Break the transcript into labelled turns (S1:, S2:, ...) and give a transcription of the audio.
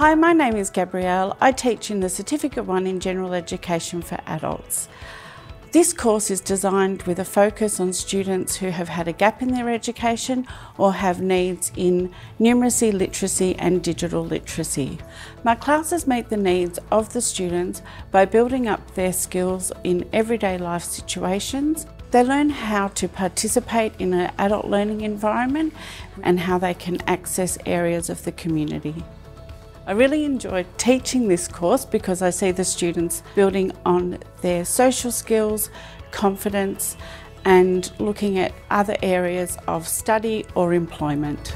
S1: Hi, my name is Gabrielle. I teach in the Certificate 1 in General Education for Adults. This course is designed with a focus on students who have had a gap in their education or have needs in numeracy, literacy and digital literacy. My classes meet the needs of the students by building up their skills in everyday life situations. They learn how to participate in an adult learning environment and how they can access areas of the community. I really enjoyed teaching this course because I see the students building on their social skills, confidence and looking at other areas of study or employment.